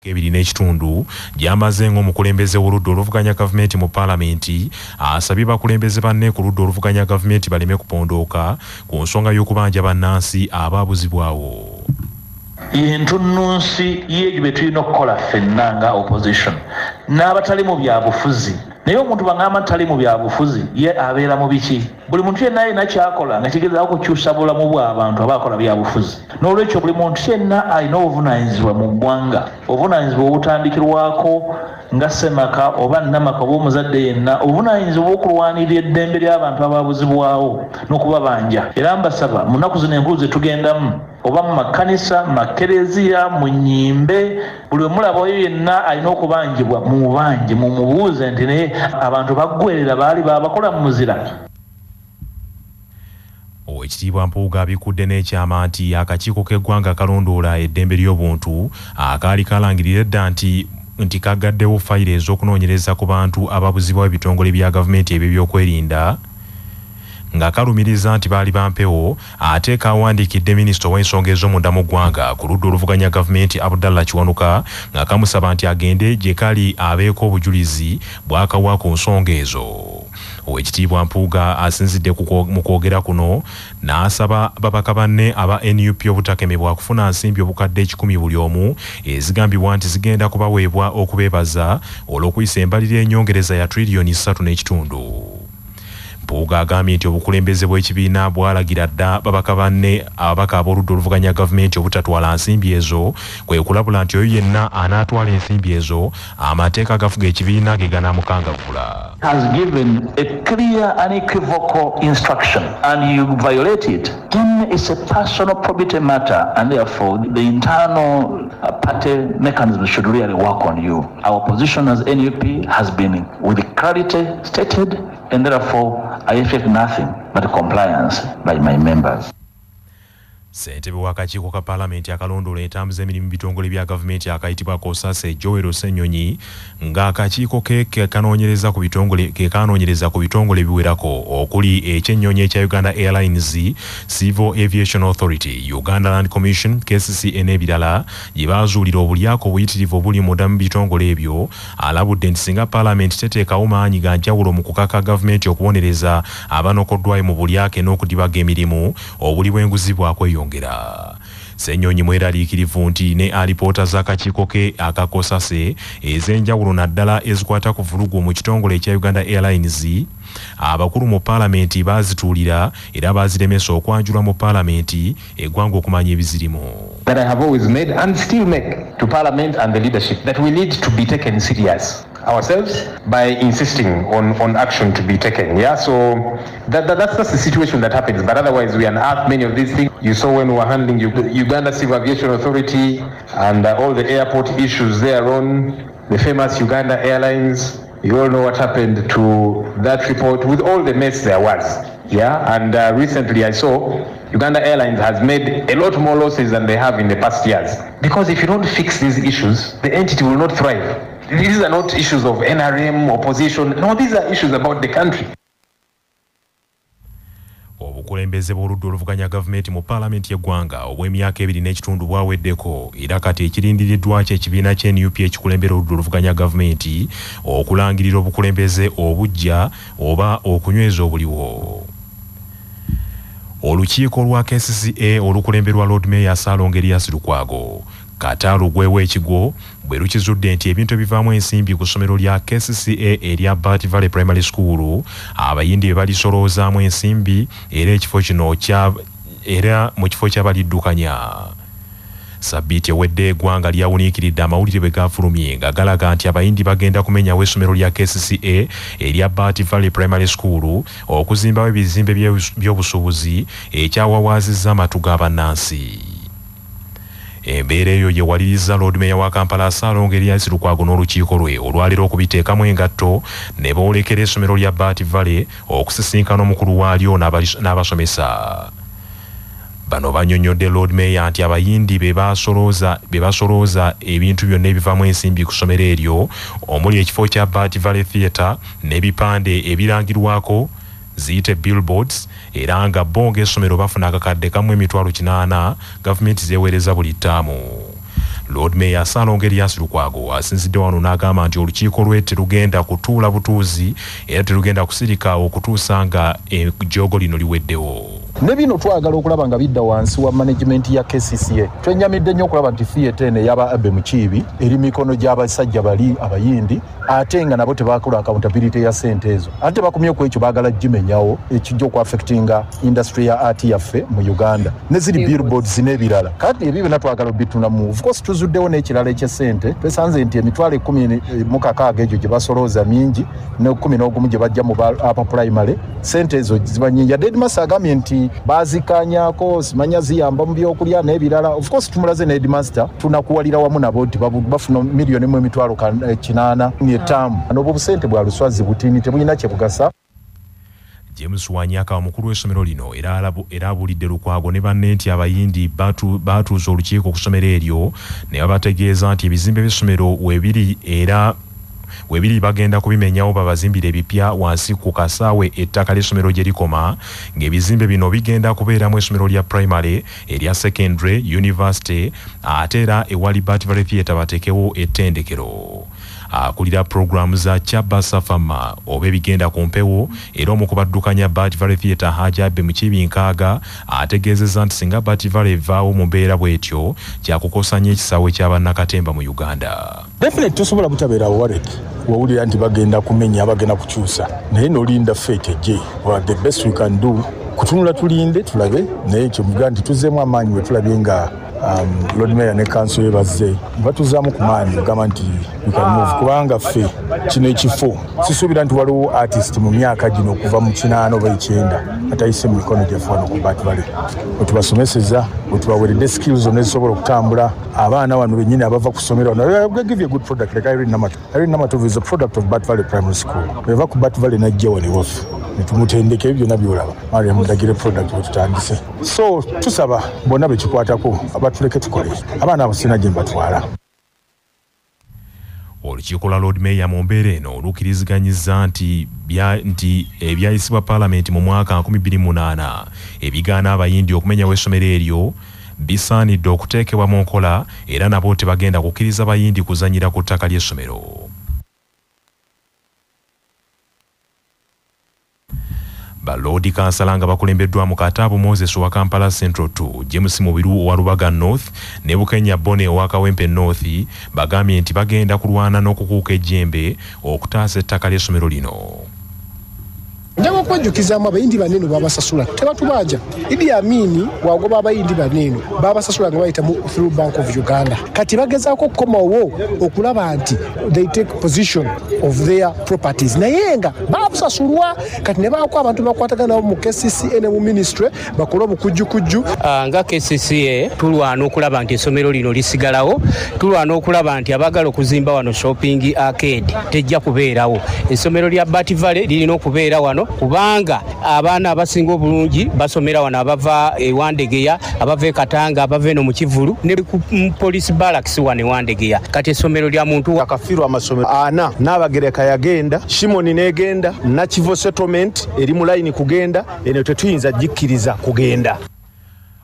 ebiri n'ekitundu gyamaze ng'omukulembeze w'oludda oluvuganya gavumenti mu paalamenti asabye bakulembeze banne ku ludda oluvuganya gavumenti baleme kupondooka ku nsonga y'okubanja bannansi abaabuzibwawo yentunnunsi yeegyo bye tulina okukola ffenna nga opposition. N'abatali mu byabufuzi naye omuntu bangamba tali mu byabufuzi ye abeera mu biki? Buli muntu yenna alina kyakola nga kigezaako kukyusa bulamu bw'abantu abakola byabufuzi. N'olwekyo buli muntu yenna alina obuvunanyizibwa mu ggwanga obuvunanyizibwa obutandikirwako nga semaka oba namaka oba omuzadde yenna obuvunanyizibwa obwokulwanirira eddembe ly'abantu ababuzibwawo n'okubabanja era mbasaba mu nnaku zino enkulu zetugendamu oba mu makanisa makereziya mu nyimbe buli wemulabayo yenna alina okubanjibwa mubanje mumubuuze nti naye abantu baggwerera baali babakola mu muzira. Owekitiibwa mpuuga abikudde n'ekyama nti akakiiko k'eggwanga kalondoola eddembe ly'obuntu akaali kalangirira edda nti nti kagaddewo fayiro ez'okunoonyereza ku bantu ababuzibwawo ebitongole bya gavumenti ebyo byokwerinda nga kalumiriza nti baali bampewo ate kawandiikidde minisita ow'ensonga ez'omunda mu ggwanga ku ludda oluvuganya gavumenti abdallah kiwanuka nga kamusaba nti agende gye kali abeeko obujulizi bwakawa ku nsonga ezo. Owekitiibwa mpuuga asinzidde mu kwogera kuno n'asaba babaka banne aba nup obutakemebwa kufuna nsimbi obukadde ekikumi buli omu ezigambibwa nti zigenda kubaweebwa okubeebaza olw'okuyisa embalira enyongereza ya triliyoni 3 n'ekitundu mpuuga agambye nti obukulembeze bw'ekibiina bwalagira dda babaka banne ababaka ab'oludda oluvuganya gavumenti obutatwala nsimbi ezo kwe kulabula nti oyo yenna anaatwala ensimbi ezo amateeka gafuga ekibiina ge ganaamukangavvula has given a clear unequivocal instruction and you violate it. Then it's a personal probity matter and therefore the internal uh, party mechanism should really work on you. Our position as nup has been with clarity stated and therefore I expect nothing but compliance by my members. Ssentebe w'akakiiko ka paalamenti akalondoola entambuza emirimu bitongole bya gavumenti akayitibwa kosase joel ssenyonyi ng'akakiiko ke kekanoonyereza kekanoonyereza ku bitongole biwerako okuli ekyennyonyi ekya uganda airlines civil aviation authority uganda land commission kcca n'ebirala gye baazuulira obulyako obuyitirivu obuli munda mu bitongole ebyo alabudde nti singa paalamenti teteekawo maanyi ga njawulo mu kukaka gavumenti okubonereza abanokoddwayo mu bulyake n'okudibaga emirimu obuli bw'enguzi bwakweyongera ssenyonyi mweraliikirivu nti ne alipoota z'akakiiko ke akakosase ez'enjawulo naddala ezikwata ku vulugu mu kitongole ekya uganda airlines. Abakulu mu paalamenti baazituulira era baaziremesa okwanjulwa mu paalamenti eggwanga okumanya ebizirimu that I have always made and still make to Parliament and the leadership that we need to be taken serious ourselves by insisting on, on action to be taken. Yeah, so that, that, that's just the situation that happens. But otherwise, we unearth many of these things. You saw when we were handling Uganda Civil Aviation Authority and uh, all the airport issues thereon, the famous Uganda Airlines. You all know what happened to that report with all the mess there was. Yeah, and uh, recently I saw Uganda Airlines has made a lot more losses than they have in the past years. Because if you don't fix these issues, the entity will not thrive. These are not issues of NRM, opposition. No, these are issues about the country. obukulembeze bw'oludda oluvuganya gavumenti mu paalamenti y'eggwanga obw'emyaka ebiri n'ekitundu bwaweddeko era kati ekirindiriddwa kyo ekibiina ky'enup ekikulembera oludda oluvuganya gavumenti okulangirira obukulembeze obujja oba okunyweza obuliwo olukiiko lwa kcca olukulemberwa lord mayor salonga erias lukwago kataalu gwewo ekigo bwe lukizudde nti ebintu ebivaamu ensimbi ku ssomero lya kcca erya bat valley primary school abayindi be balisoloozaamu ensimbi era ekifo kino era mu kifo ky'abaliddukanya. Sabbiiti ewedde eggwanga lyawuniikiridde amawulire bwe gafulumye nga galaga nti abayindi bagenda kumenyawo essomero lya kcca erya bat valley primary school okuzimbawo ebizimbe by'obusuubuzi ekyawawaazizza amatu g'abannansi embeera eyo gye waliriza lord meya wa kampala saalonga eryasi lukwago n'olukiiko lwe olwaliro okubiteekamu engatto ne boolekera essomero lya bat valley okusisinkana omukulu waalyo n'abasomesa. Bano banyonyodde lord meya nti abayindi be basolooza ebintu byonna ebivaamu ensimbi ku ssomero eryo omuli ekifo kya bat valley theatre n'ebipande ebirangirwako ziyite billboards era nga bo ng'essomero bafuna akakadde kamu emitwalo kinaana gavumenti zeeweereza buli ttaamu. Lord mayor salonga erias lukwago asinzidde wano n'agamba nti olukiiko lwe terugenda kutuula butuuzi era terugenda kusirika okutuusa nga ejjoogo lino liweddewo ne bino twagala okulaba nga bidda wansi wa management ya kcca twenyamidde nnyo okulaba nti theatre eno eyaba abe mukiibi eri mikono gy'abasajja bali abayindi ate nga nabo tebakola accountability ya sente ezo. Ate tebakomye ku ekyo baagala gimenyawo ekijja okuaffectinga industry ya art yaffe mu uganda. Ne ziri billboards n'ebirala. Kati ebyo byonna twagala obitunamu of course tuzuddewo n'ekirala ekyesente twesanze nti emitwalo ekumi mu kakaaga egyo gye basolooza mingi ne kumi n'ogumu gye bajja mu apa primary. Sente ezo ziba nyingi yadde edimasa agambye nti bazikanyako simanya ziyamba mu byokulya n'ebirala. Of course tumulaze ne edmaster tunakuwalira wamu nabo nti bafuna miliyoni mu emitwalo kinaana etaamu n'obwo busente bwa luswazi butini tebulina kye bugasa. James wanyaka omukulu w'essomero lino era abulidde lukwago ne banne nti abayindi baatuuza olukiiko ku ssomero eryo ne babategeeza nti ebizimbe by'essomero webiri era webiri bagenda kubimenyawo babazimbira ebipya wansi ku kasaawe ettaka ly'essomero gye likoma ng'ebizimbe bino bigenda kubeeramu essomero lya primary erya secondary university ate era ewali batvaly theatre bateekewo ettendekero akulira puroguramu za kyabasa fama oba ebigenda ku mpewo era omu kubaddukanya bat valley theatre hajabe mu kibi nkaaga ategeezezza nti singa bat valley evaawo mu mbeera bw'etyo kyakukosanya ekisaawe ky'abannakatemba mu uganda. Definite tosobola butabeerawo walet wawulira nti bagenda kumenya bagenda kukyusa. Naye nolinda fate ejje the best we can do kutunula tulinde tulabe naye kyomugaa nti tuzzeemu amaanyi bwe tulabye nga um, lord mayor ne kanso ye bazze batuzaamu ku maanyi ogamba nti move. Kubanga ffe kino ekifo sisuubira nti waliwo artist mu myaka gino okuva mu kinaana oba ekyenda atayise mu mikono gyaffe wano ku batbale bwe tubasomeseza bwe tubaweredde skills zonna ezisobola okutambula abaana wano bennyini abava ku ssomero wano give a good product like irene namato irene namato is a product of bat valley primary school. Bweva ku bat valley najja wano ewaffe netumutendeka ebyo byonna byolaba. Mariam mudagire product bwetutandise so tusaba bonna bekikwatako batuleke tukole abaana abo sina gye mbatwala. Olukiiko lwa lord mayor mu mbeera eno lukkiriziganyizza nti nti ebyayisibwa paalamenti mu mwaka 2008 ebigaana abayindi okumenyawo essomero eryo bisaanidde okuteekebwa mu nkola era nabo tebagenda kukkiriza bayindi kuzanyira ku ttaka ly'essomero baloodi kansala nga bakulembeddwa mu kataabu moses owa kampala central 2 james mubiru owa lubaga north ne bukenya bone owa kawempe north bagambye nti bagenda kulwana n'okukuuka ejjembe okutaasa ettaka ly'essomero lino. Njagala okwejjukizaamu abayindi baneeno babasasula tebatubanja. Idi amini bwagoba abayindi baneeno babasasula nga bayita mu through bank of uganda. Kati bagezaako okukomawo okulaba nti they take position of their properties. Naye nga babusasulwa kati ne baako abantu bakwatagana nabo mu kcca ne mu ministry bakole obukujjukujju. Uh, nga kcca tulwana okulaba nti essomero lino lisigalawo. Tulwana okulaba nti abagala okuzimba wano shopping arcade tejja kubeerawo. Essomero lya bativale lirina okubeera wano kubanga abaana abasinga obulungi basomera wano abava ewandegeya abava ekatanga abava eno mu kivulu ne ku polisi baraks wano ewandegeya kati essomero lya muntu akafiirwa amasomero ana naabagereka yagenda shimoni negenda nakivo settlement eri mu layini kugenda eno tetuyinza gikkiriza kugenda.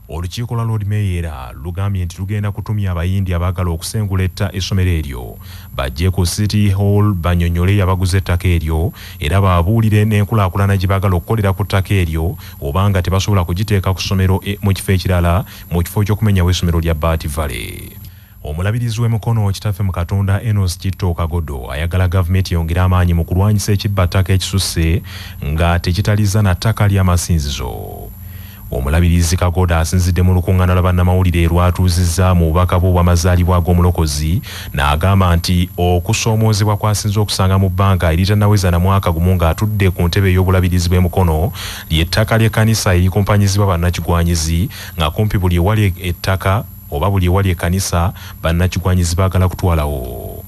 Olukiiko lwa lord mayor lugambye nti lugenda kutumya abayindi abaagala okusengula etta essomero eryo. Bajje ku city hall banyonyole abaguze ettaka eryo era babuulire n'enkulaakulana gye baagala okukolera ku ttaka eryo obanga tebasobola kugiteeka ku ssomero mu kifo ekirala mu kifo ky'okumenyawo essomero lya bat valley omulabirizi w'emikono kitaffe mu katonda enos kitto kagodo ayagala gavumenti yongere amaanyi mu kulwanyisa ekibbattaka ekisusse nga tekitaliza na ttaka ly'amasinzizo omulabirizi kagoda asinzidde mu lukuŋŋaana lwa bannamawulire lwatuuzizza mu bubaka bwe obw'amazaalibwa g'omulokozi n'agamba nti okusoomoozebwa kwasinze okusanga mu bbanga eritannaweza na mwaka gumu ng'atudde ku ntebe ey'obulabirizi bw'emikono ly'ettaka ly'ekkanisa erikumpanyizibwa bannakigwanyizi nga kumpi buli ewali ettaka oba buli ewali ekkanisa bannakigwanyizi baagala kutwalawo.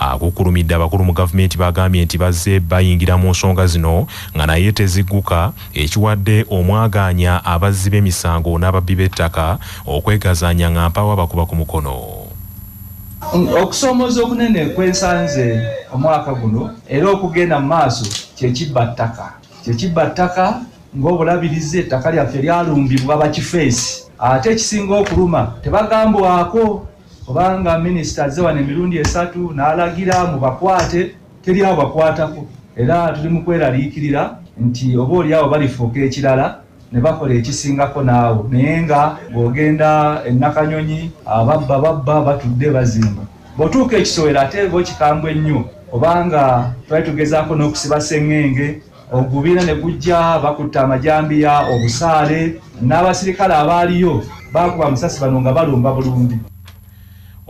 Akukulumidde abakulu mu gavumenti bagambye nti bazze bayingira mu nsonga zino nga naye tezigguka ekiwadde omwaganya abazzi b'emisango n'ababbi b'ettaka okwegazaanya nga mpawo abakuba ku mukono. Okusoomooza okunene kwensanze omwaka guno era okugenda mu maaso kyekibba ttaka. Kyekibba ttaka ng'obulabirizi ettaka lyaffe lyalumbibwa bakifeesi ate ekisinga okuluma tebagambwako obanga minisita azze wano emirundi esatu n'alagira mubakwate teri awo bakwatako. Era tuli mu kweraliikirira nti oba oli awo balifuuka ekirala ne bakola ekisingako naawe naye nga bw'ogenda ennakanyonyi ababba babba batudde bazimba. Bw'otuuka ekisowera ate ba ekikambwe ennyo obanga twali tugezaako n'okusiba seŋŋenge ogubiina ne gujja bakutta amajambiya obusaale n'abasirikale abaaliyo bakuba musasi bano nga balumba bulumbi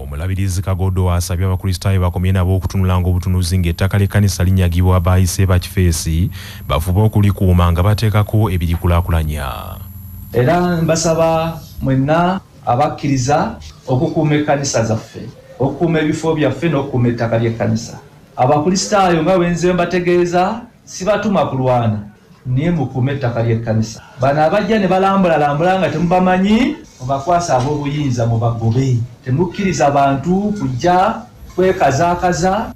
omulabirizi kagodo asabye abakristaayo bakomye nabo okutunulanga obutunuzi ng'ettaka ly'ekkanisa linyagibwa baayise bakifeesi bafuba okulikuuma nga bateekako ebirikulaakulanya. Era mbasaba mwenna abakkiriza okukuuma ekkanisa zaffe okukuuma ebifo byaffe n'okukuuma ettaka ly'ekkanisa. Abakristaayo nga bwenze mbategeeza sibatuma kulwana naye mukuume ettaka ly'ekkanisa. Bano abajja ne balambulalambula nga temubamanyi mubakwasa ab'obuyinza mubagobe. Temukkiriza bantu kujja kwekazaakaza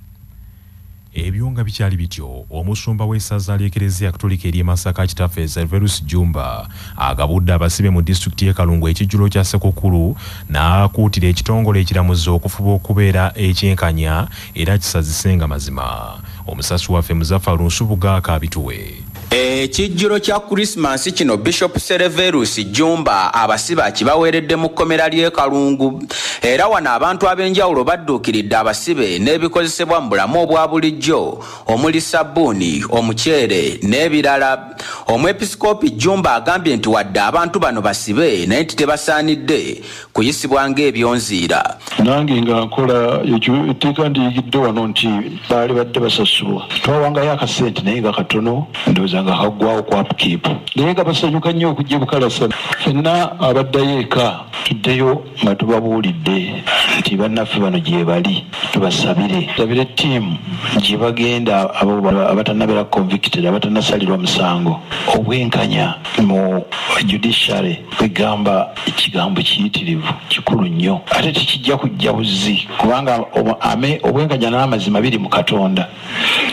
ebyo nga bikyali bityo omusumba w'essaza ly'ekereziya katolika ery'e masaka kitaffe serverus jumba agabudde abasibe mu disitulikiti y'e kalungu ekijjulo kya sekukulu n'akuutira ekitongole ekiramuzi okufuba okubeera ekyenkanya era kisazisenga mazima omusasi waffe muzaffaru nsubuga akaabituwe ekijjulo kya krisimansi kino bishop sereverus jumba abasibe akibaweeredde mu kkomera ly'e kalungu. Era wano abantu ab'enjawulo badduukiridde abasibe n'ebikozesebwa mu bulamu obwa bulijjo omuli sabbuuni omuceere n'ebirala. Omwepisikoopi jumba agambye nti wadde abantu bano basibe naye nti tebasaanidde kuyisibwa ng'ebyonziira. Nange nga nkola etteeka ndiyigidde wano nti baali badde basasulwa twawangayo akasente naye nga katono ndowooza nga kaggwawo kwa upkeep naye nga basanyuka nnyo okujja bukalasa fenna abaddayo eka tuddeyo nga tubabuulidde nti bannaffe bano gye bali tubasabire. Sabire ttiimu gye bagenda abo abatanabeera convicted abatanasalirwa musango. Obwenkanya mu judiciary kwegamba ekigambo kiyitirivu kikulu nnyo. Ate tekijja kujja buzzi kubanga obwenkanya n'amazima biri mu katonda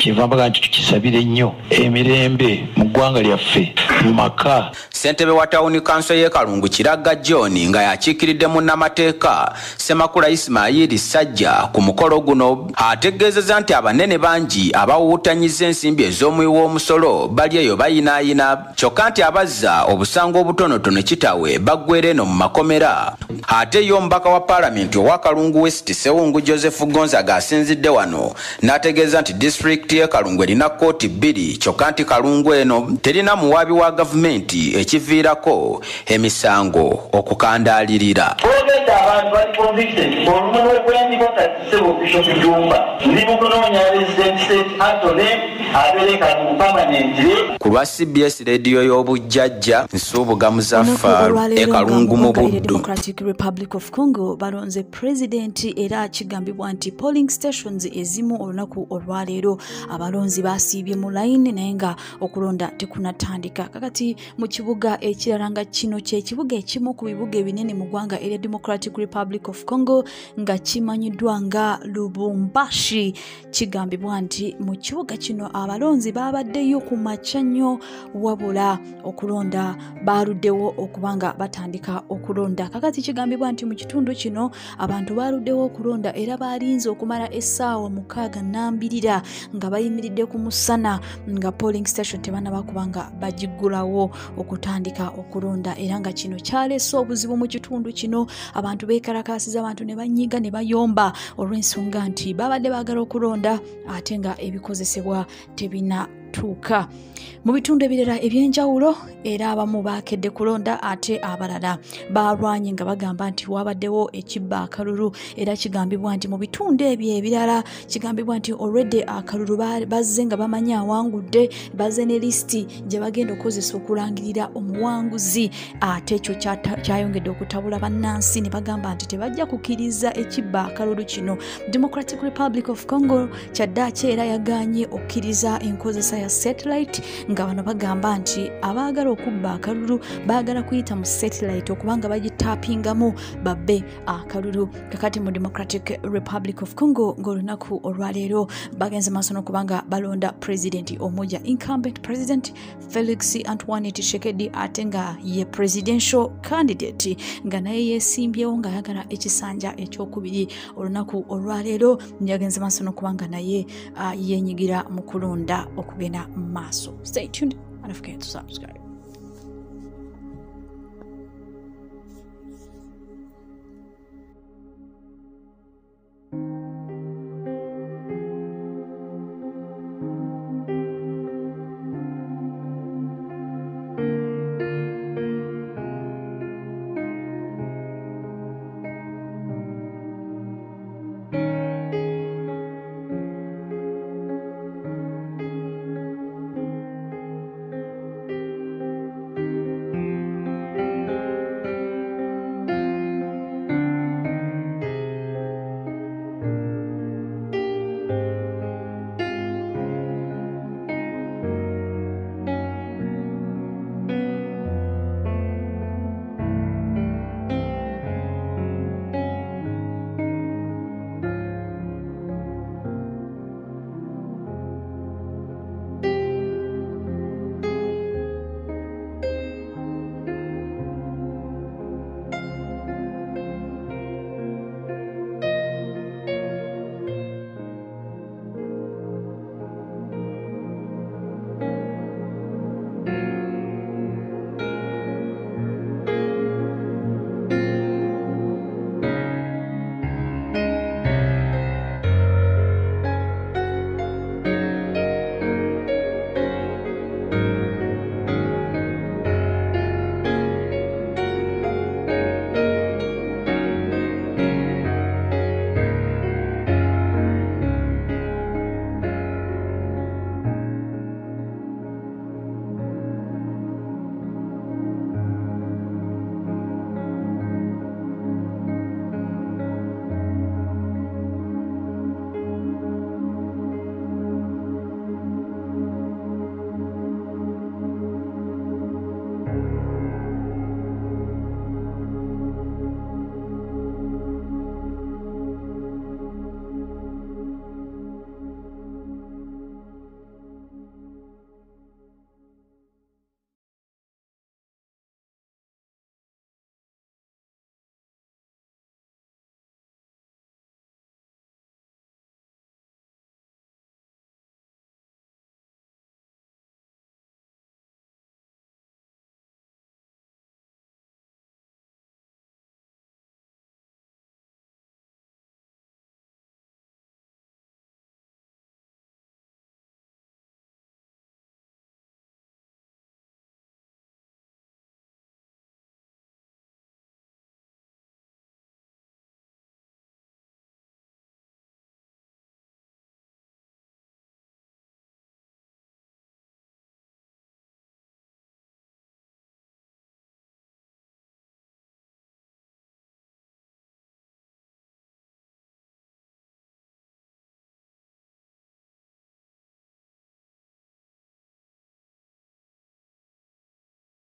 kyeva mbaga nti tukisabire nnyo emirembe mu ggwanga lyaffe mu maka. Ssentebe wa tawuni kanso y'e kalungu kiragga john nga yakiikiridde munnamateeka semakula isimayiri sajja ku mukolo guno ategeezeza nti abanene bangi abawuutanyiza ensimbi ez'omuwi w'omusolo bali eyo bayinaayina. Kyokka nti abazza obusango obutonotono kitawe baggwera eno mu makomera. Ate ye omubaka wa paalamenti owa kalungu west sewungu joseph gonzaga asinzidde wano n'ategeeza nti disitulikiti y'e kalungu erina kkooti bbiri. Kyokka nti kalungu eno terina muwaabi wa gavumenti ekiviirako emisango okukandaalirira. Olwogenda abantu bali convicted olumu lwendibakasebo bishop jumba ndi mu kunoonya resident state atone abeere kalungu permanently ku lwa cbs rediyo y'obujjajja nsuubuga muzaffaaru ekalungu mu buddu. democratic republic of congo balonze pulezidenti era kigambibwa nti polling stations ezimu olunaku olwaleero abalonzi basiibye mu layini naye nga okulonda tekunatandika kakati mu kibuga ekirala nga kino kyekibuga ekimu ku bibuga ebinene mu ggwanga erya democratic republic of congo nga kimanyiddwa nga lubumbashi. Kigambibwa nti mu kibuga kino abalonzi babaddeyo ku makya nnyo wabula okulonda baluddewo okuba nga batandika okulonda. Kakati kigambibwa nti mu kitundu kino abantu baluddewo okulonda era balinze okumala essaawa mukaaga nambirira nga bayimiridde ku musana nga polling station tebanaba kuba nga bagiggulawo okutandika okulonda. Era nga kino kyaleese obuzibu mu kitundu kino. Abantu bekalakasiza abantu ne banyiga ne bayomba olw'ensonga nti babadde baagala okulonda ate nga ebikozesebwa tebina tuuka mu bitundu ebirala ebyenjawulo era abamu bakedde kulonda ate abalala. Balwanye nga bagamba nti wabaddewo ekibba akalulu era kigambibwa nti mu bitundu ebyo ebirala kigambibwa nti olwedde akalulu bazze nga bamanyi awangudde bazze ne lisiti gye bagenda okukozesa okulangirira omuwanguzi. Ate ekyo kyayongedde okutabula bannansi ne bagamba nti tebajja kukkiriza ekibba akalulu kino. Democratic republic of congo kyaddaaki era yaganye okukkiriza enkozesa ya satellite nga bano bagamba nti abaagala okubba akalulu baagala kuyita mu satellite okubanga bagitapingamu babbe akalulu. Kakati mu democratic republic of congo ng'olunaku olwaleero bagenze maaso n'okubanga balonda president omuja incumbent president felix antoine tishekedi ate nga ye presidential candidate nga naye yeesimbyewo ng'ayagala ekisanja ekyokubiri. Olunaku olwaleero yagenze maaso n'okubanga naye uh, yenyigira mu kulonda okugenda mu maaso stay tuned and don't forget to subscribe